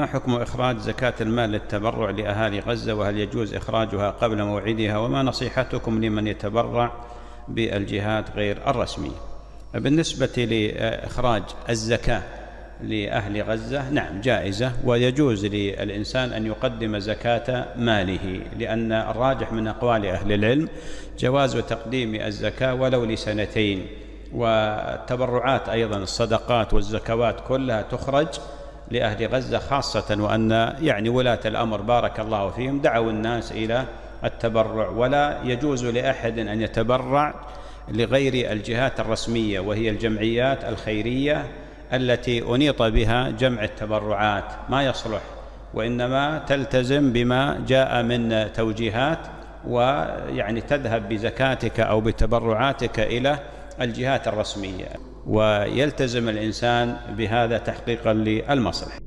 ما حكم إخراج زكاة المال للتبرع لأهالي غزة؟ وهل يجوز إخراجها قبل موعدها؟ وما نصيحتكم لمن يتبرع بالجهات غير الرسمية بالنسبة لإخراج الزكاة لأهل غزة نعم جائزة ويجوز للإنسان أن يقدم زكاة ماله لأن الراجح من أقوال أهل العلم جواز تقديم الزكاة ولو لسنتين. والتبرعات أيضا الصدقات والزكوات كلها تخرج لأهل غزة خاصة وأن يعني ولاة الأمر بارك الله فيهم دعوا الناس إلى التبرع. ولا يجوز لأحد أن يتبرع لغير الجهات الرسمية وهي الجمعيات الخيرية التي أنيط بها جمع التبرعات. ما يصلح وإنما تلتزم بما جاء من توجيهات ويعني تذهب بزكاتك أو بتبرعاتك إلى الجهات الرسمية. ويلتزم الإنسان بهذا تحقيقا للمصلحة.